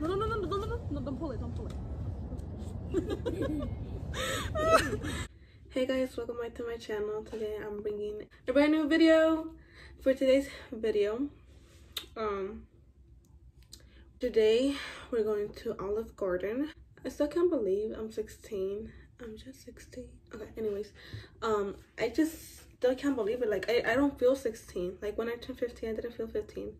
No, no, no, no, no, no, no, no, don't pull it, don't pull it. hey guys, welcome back to my channel. Today I'm bringing a brand new video. For today's video, um, today we're going to Olive Garden. I still can't believe I'm 16. I'm just 16. Okay, anyways, um, I just still can't believe it. Like, I, I don't feel 16. Like, when I turned 15, I didn't feel 15.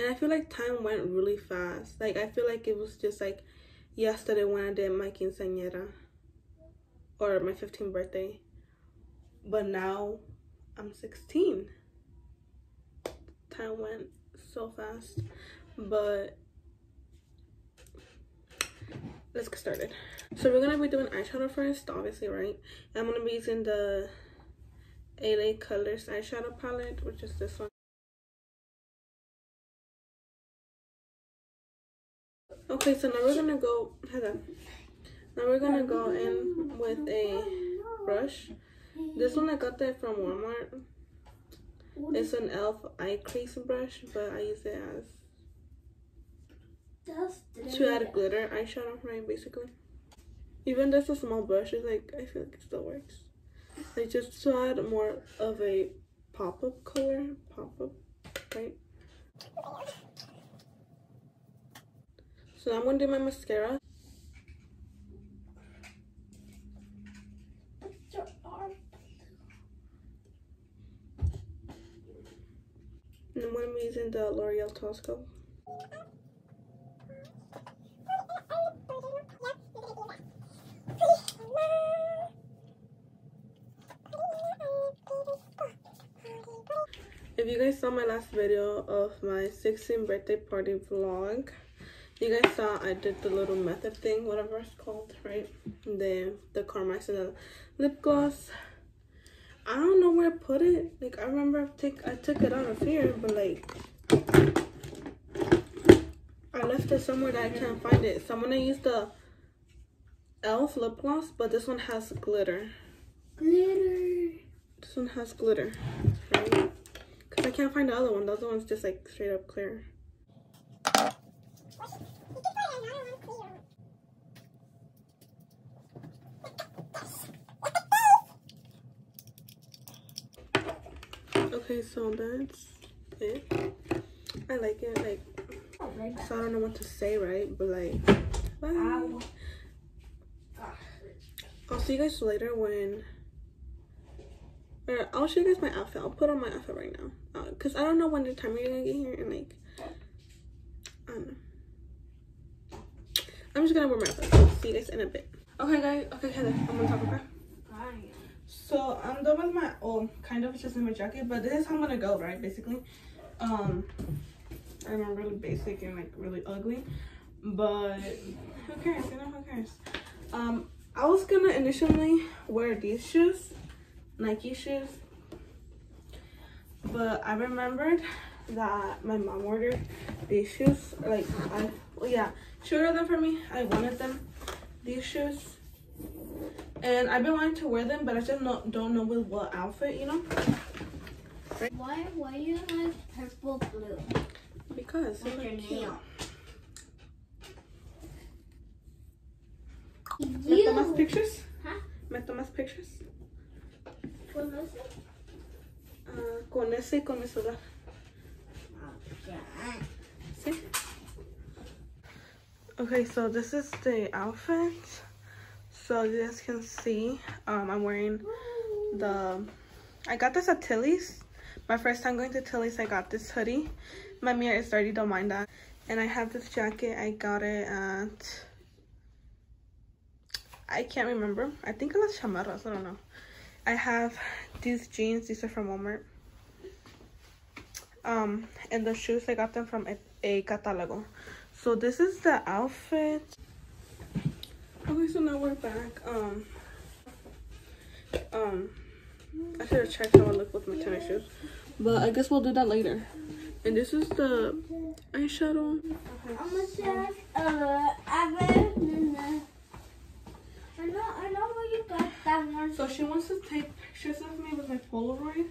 And I feel like time went really fast. Like, I feel like it was just like yesterday when I did my quinceañera or my 15th birthday. But now I'm 16. Time went so fast. But let's get started. So we're gonna be doing eyeshadow first, obviously, right? I'm gonna be using the LA Colors eyeshadow palette, which is this one. Okay, so now we're gonna go, hold on. Now we're gonna go in with a brush. This one I got that from Walmart. It's an e.l.f. eye crease brush, but I use it as to add glitter eyeshadow, right, basically. Even though it's a small brush, it's like, I feel like it still works. Like just to add more of a pop-up color, pop-up, right? So I'm gonna do my mascara. And I'm be using the L'Oreal Telescope. If you guys saw my last video of my 16th birthday party vlog, you guys saw I did the little method thing, whatever it's called, right? The the Carmine lip gloss. I don't know where to put it. Like I remember I take I took it out of here, but like I left it somewhere that I can't find it. So I'm gonna use the e.l.f. lip gloss, but this one has glitter. Glitter. This one has glitter. Right? Cause I can't find the other one. The other one's just like straight up clear. Okay, so that's it. I like it. Like, so I don't know what to say, right? But like, bye. I'll see you guys later when. Or I'll show you guys my outfit. I'll put on my outfit right now, uh, cause I don't know when the time you're gonna get here, and like, I don't know. I'm just gonna wear my outfit. See you guys in a bit. Okay, guys. Okay, Heather, I'm gonna talk about. So I'm done with my oh kind of just in my jacket, but this is how I'm gonna go, right? Basically. Um I'm really basic and like really ugly. But who cares? You know who cares? Um I was gonna initially wear these shoes, Nike shoes. But I remembered that my mom ordered these shoes. Like I well yeah, she ordered them for me. I wanted them. These shoes and I've been wanting to wear them, but I just not, don't know with what outfit, you know? Why, why you like purple blue? Because like your cute. ¿Me tomas pictures? Huh? ¿Me tomas pictures? ¿Con ese? Uh, con ese y con mi celular. Okay. See? Okay, so this is the outfit. So you guys can see, um, I'm wearing the, I got this at Tilly's. My first time going to Tilly's, I got this hoodie. My mirror is dirty, don't mind that. And I have this jacket, I got it at, I can't remember. I think it was Chamarras, I don't know. I have these jeans, these are from Walmart. Um, and the shoes, I got them from a, a catalogo. So this is the outfit. Okay, so now we're back. Um, um, I should have checked how I look with my tennis shoes, but I guess we'll do that later. And this is the eyeshadow. I'm gonna say, uh, I bet, I know, I know where you got that one. So she wants to take pictures of me with my Polaroid.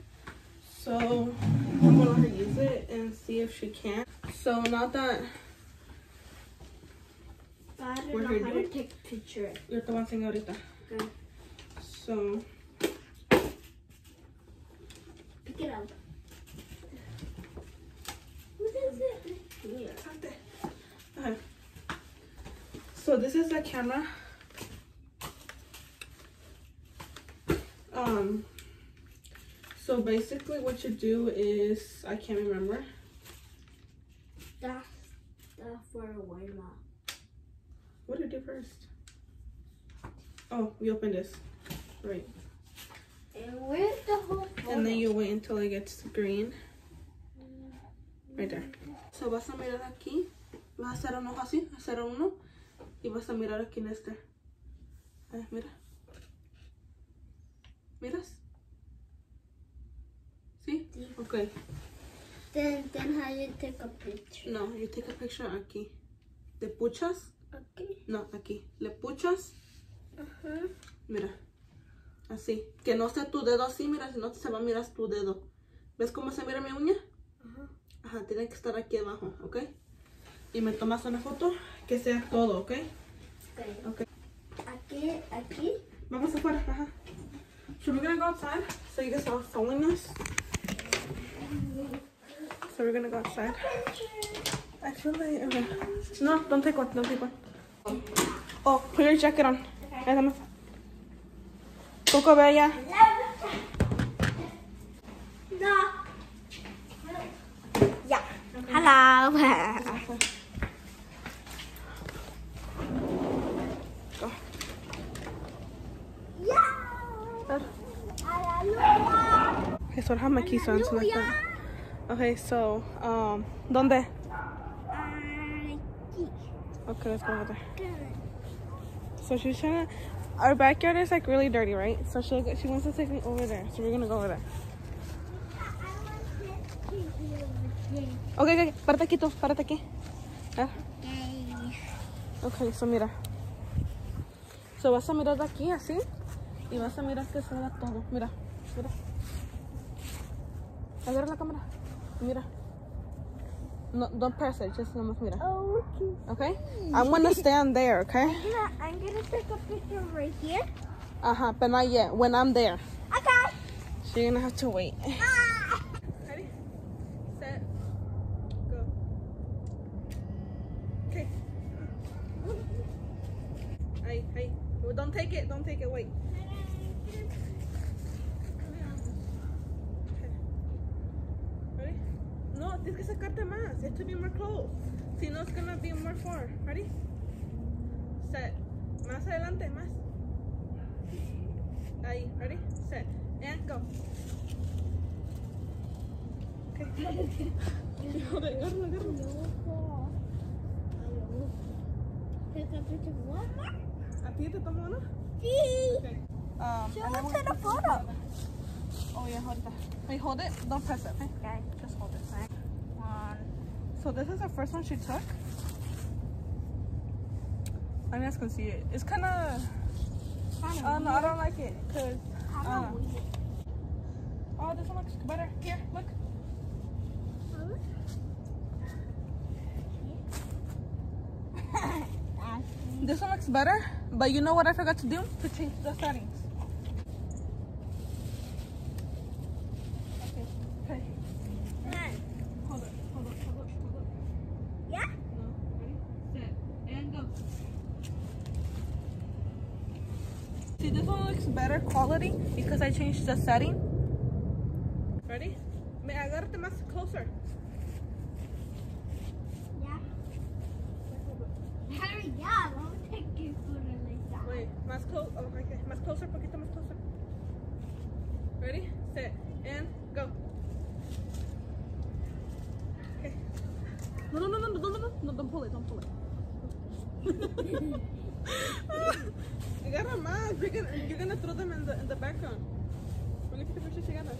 So I'm gonna let her use it and see if she can. So now that But I don't What know you're how to doing? take picture. Yo te voy a enseñar ahorita. Okay. So, Pick it up. What is it? Here. okay. So this is the camera. Um, so basically what you do is, I can't remember. That's the for a warm up. What do you do first? Oh, we open this. Right. And where's the whole And then you wait until it gets green. Right there. So vas a mirar aquí. Vas a hacer un ojo así. Hacer uno. Y vas a mirar aquí en este. Eh, mira. ¿Miras? ¿Sí? Sí. Ok. Then, then how you take a picture? No, you take a picture aquí. ¿Le puchas? Okay. No, aquí. ¿Le puchas? Uh-huh. Mira. Así. Que no sea tu dedo así, mira, si no se va a mirar tu dedo. ¿Ves cómo se mira mi uña? Ajá. Ajá, tiene que estar aquí abajo, ¿ok? Y me tomas una foto que sea todo, ¿ok? Okay. Ok. Aquí, aquí. Vamos afuera, ajá. So we're gonna go outside so you guys are following us. So we're gonna go outside. Actually, okay. No, don't take one, don't take one. Oh, put your jacket on. Dame. Coco, ve allá. No. Yeah. Hello. Go. yeah. Okay, so I have my keys on, so like that. Okay, so, um, ¿dónde? Okay, let's go over there. So she's trying to. Our backyard is like really dirty, right? So she she wants to take me over there. So we're gonna go over there. Okay, okay, párate aquí tú, párate aquí. Ah, Okay, so mira. So vas a mirar de aquí así y vas a mirar que vea todo. Mira, mira. Agarra la cámara. Mira. No, don't press it, just nomás mira. Oh, okay. Okay? I'm gonna stand there, okay? I'm gonna, I'm gonna take a picture right here. Uh huh, but not yet. When I'm there. Okay. So you're gonna have to wait. Ah. Ready? Set. Go. Okay. Hey, hey. Well, Don't take it. Don't take it. Wait. Ready? No, tienes que sacarte más. It to be more close. Si no, it's gonna be more far. Ready? Set. Más adelante, más. Ahí. Ready? Set. And go. Okay. Hold it. Agárralo, agárralo. Take a picture one more? ¿A ti te tomo una? Sí. Okay. Um, Show and then the photo. Oh yeah, hold it. Wait, hold it. Don't press it. Okay? Okay. Just hold it. Right? One. So this is the first one she took. I guys can see it. It's kind of. No, I don't like it because. Uh, oh, this one looks better. Here, look. This one looks better, but you know what I forgot to do? To change the settings. Okay. Okay. Hold. Hold. Hold. Hold. Yeah? No. Ready? Set. And go. See, this one looks better quality because I changed the setting. Ready? Me agárrate más closer. Yeah. Hurry up. I'll take you photo like that. Wait, más close. Oh, okay. Más closer, poquito más closer. Ready? Set. And go. Okay. No, no, no, no, no, no, no, no, don't pull it, don't pull it. Agarra más. You're gonna, you're gonna throw them in the in the background. When you put the pictures together.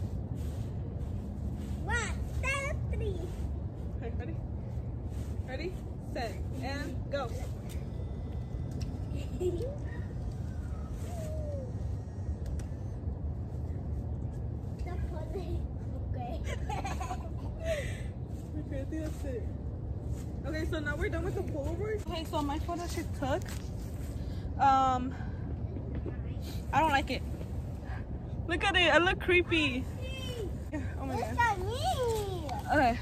One, two, three. Okay, ready? Ready? Set. And go. okay. Okay, I think that's it. Okay, so so now we're done with the Polaroid. Okay, so my photo she took. Um, I don't like it. Look at it. I look creepy. Oh my god. Okay.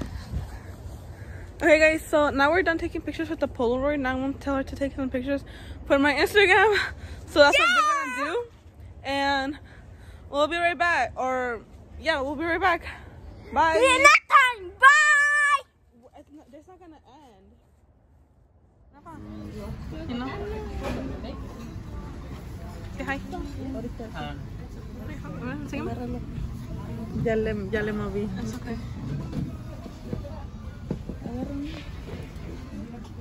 Okay, guys. So now we're done taking pictures with the Polaroid. Now I'm gonna tell her to take some pictures for my Instagram. So that's what we're gonna do. And we'll be right back. Or yeah, we'll be right back. Bye. See you next time. Bye. Not, not gonna end. You know? Say hi. Ya le, ya le moví. It's okay.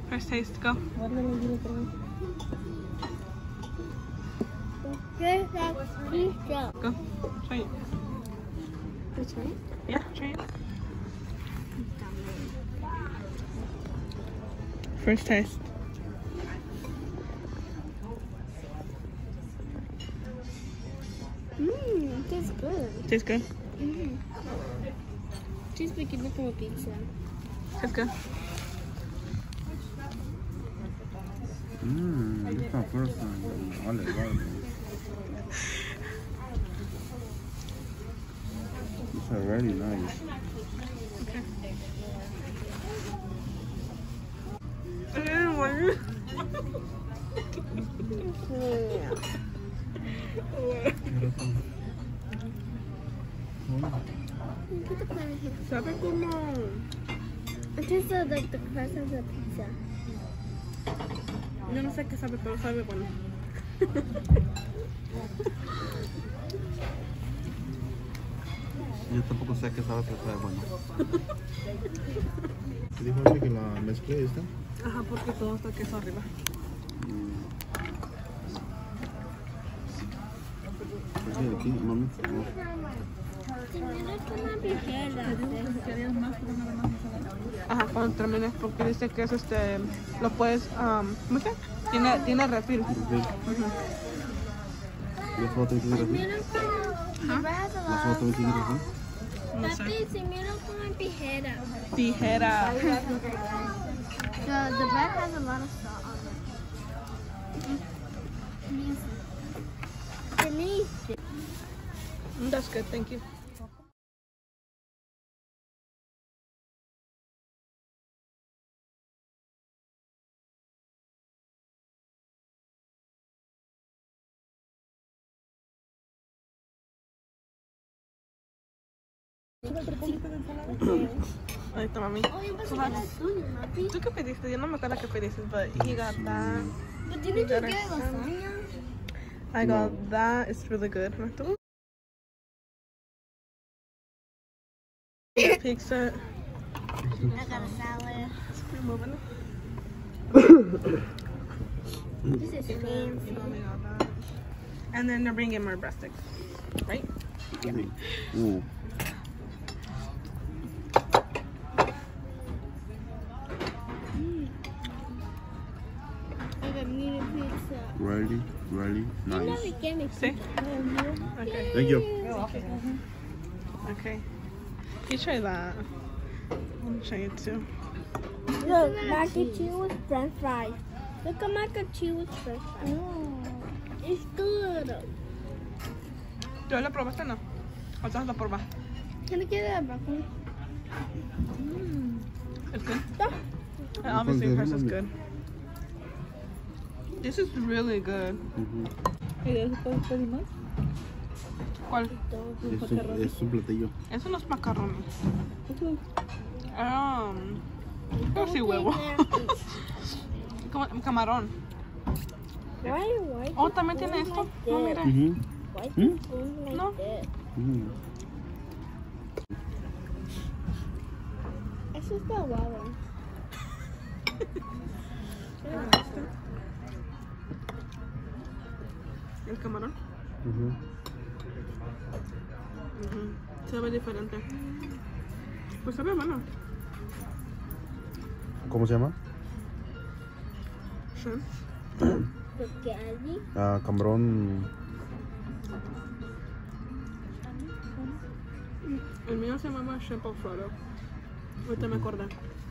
First taste, go. Here's that pizza. Go. Try it. Which one? Yeah, try it. First taste. It tastes good. Tastes good. Mmm. Tastes like you from a pizza. Tastes good. Mmm, this is my first time. Vale, vale. It's already nice. The. Sabe como... It tastes like the crust of the pizza. Yo no sé qué sabe, pero sabe bueno. Yo tampoco sé qué sabe, pero sabe bueno. ¿Qué dijo Ale que la mezclé esta? Ajá, porque todo está queso arriba. Sí, aquí, mami. Ajá, cuando termines, porque dice que es este, lo puedes, um, ¿cómo se? Tiene, tiene refil. ¿La foto también tiene refil? Mira como... ¿La foto también tiene refil? No sé. Papi, si mira como tijera. Tijera. The, the bread has a lot of salt on it. That's good, thank you. Ahí está, mami. Oh, yo pensé que era tuyo, papi. ¿Tú qué pediste? Yo no me acuerdo qué pediste, but he got that. But didn't you get lasagna? I got that. It's really good. ¿No? Pizza. I got a salad. We're moving. This is fancy. And then they're bringing more breast sticks, right? Sí. Uh, really, really You know nice. we gave me See? Okay. Thank you. Okay. You try that. I'm try it too. Look, mac and cheese with french fries. Look at mac and cheese with french fries. Mm. It's good. ¿Yo lo probaste o no? ¿O tú lo probas? Can I get a broccoli? Mm. It's good. Yeah. And obviously hers is good. This is really good. Ujú. ¿Cuál? Es su, es su platillo. Eso no es macarrones. Um, pero sí huevo. Como- Camarón. Why, why? Oh, también tiene esto. No, mira. Ujú. Why ¿Mm? the spoon like No. this? Ujú. Eso está guava. El camarón. Ujú. Se ve diferente. Pues sabe bueno. ¿Cómo se llama? Shrimp. Allí Ah, camarón. El mío se llama shrimp alfredo. Ahorita me acordé.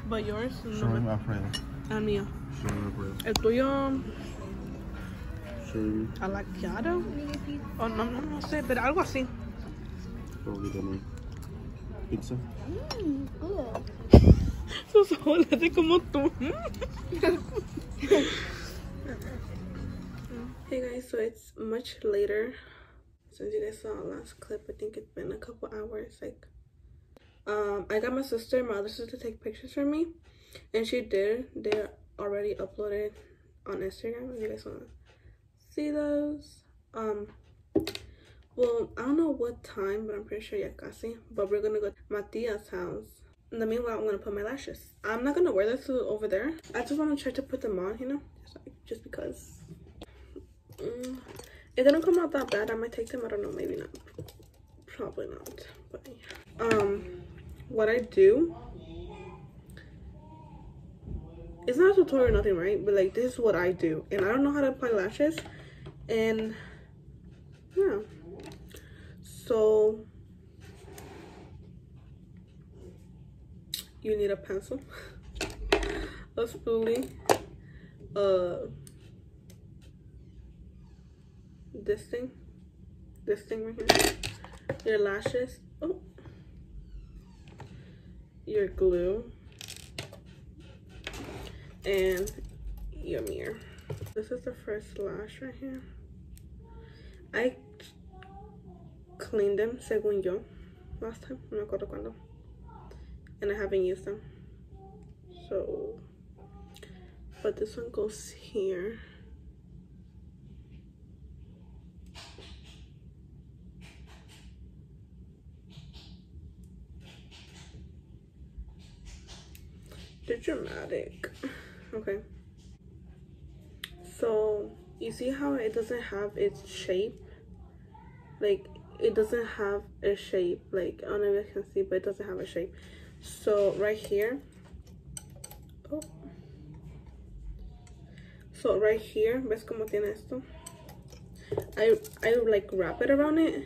But yours, no Shrimp me... Alfredo. El mío. Shimmer breast. El tuyo, Shame. alaquiado. O no, no, no sé, pero algo así. Probably también. Pizza. Mmm, good. Sus ojos le hacen como tú. hey guys, so it's much later. Since you guys saw our last clip, I think it's been a couple hours. Like, um, I got my sister, my other sister, to take pictures for me, and she did. They're already uploaded on Instagram. If you guys wanna see those, um, well, I don't know what time, but I'm pretty sure ya casi. But we're gonna go to Matia's house. In the meanwhile, I'm gonna put my lashes. I'm not gonna wear this over there. I just want to try to put them on, you know, just, like, just because. Mm, it didn't come out that bad. I might take them. I don't know. Maybe not. Probably not. But yeah. um, what I do. It's not a tutorial or nothing, right? But like this is what I do, and I don't know how to apply lashes, and yeah. So you need a pencil, a spoolie, uh, this thing, this thing right here, your lashes, oh, your glue, and your mirror. This is the first lash right here. I cleaned them, según yo, last time, no me acuerdo cuándo and I haven't used them. So, but this one goes here. The dramatic. Okay. So, you see how it doesn't have its shape? Like, it doesn't have a shape. Like, I don't know if you can see, but it doesn't have a shape so right here oh. so right here ves como tiene esto i i like wrap it around it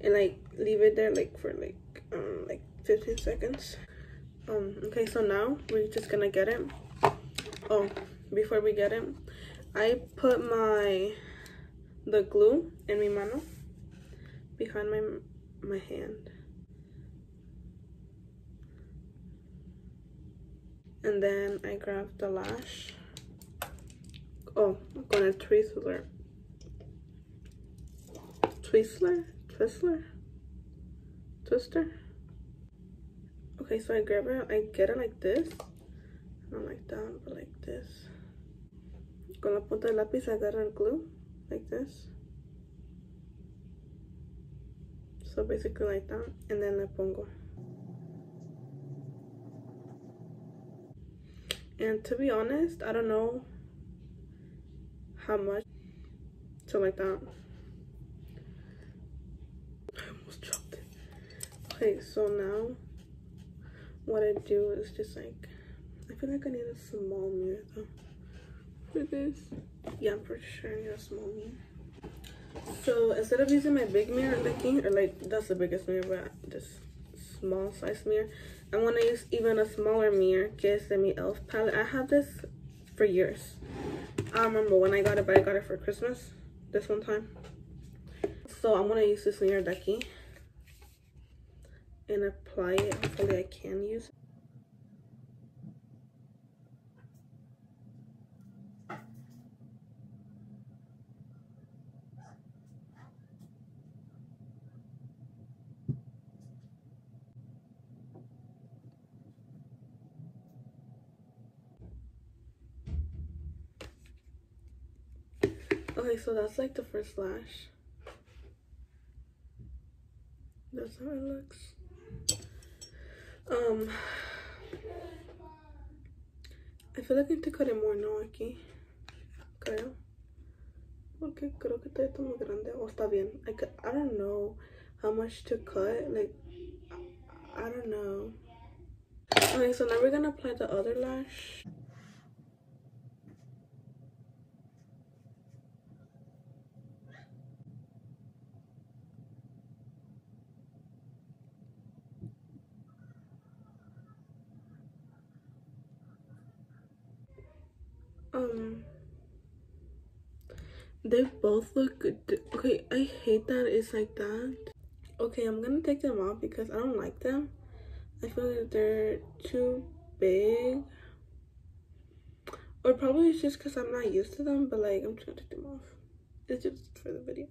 and like leave it there like for like um like 15 seconds um okay so now we're just gonna get it oh before we get it i put my the glue in my mano behind my my hand. And then I grab the lash. Oh con el Twizzler. Twizzler? Twizzler? Twister? Okay so I grab it I get it like this. Not like that but like this con la punta del lápiz agarra el glue like this. So basically like that and then le pongo. And to be honest i don't know how much so like that. I almost dropped it. Okay so now what i do is just like i feel like i need a small mirror though for this yeah i'm pretty sure i need a small mirror so instead of using my big mirror looking or like that's the biggest mirror but this small size mirror I'm gonna use even a smaller mirror, que es de mi e.l.f. palette. I have this for years. I remember when I got it, but I got it for Christmas this one time. So I'm gonna use this mirror ducky and apply it. Hopefully I can use it. Okay, so that's like the first lash. That's how it looks. Um, I feel like I need to cut it more, no, aquí. Creo. Porque creo que está muy grande. O está bien. I, don't know how much to cut. Like, I don't know. Okay, so now we're gonna apply the other lash. Um, they both look good. Okay, I hate that it's like that. Okay, I'm gonna take them off because I don't like them. I feel like they're too big. Or probably it's just because I'm not used to them, but like I'm trying to take them off. It's just for the video.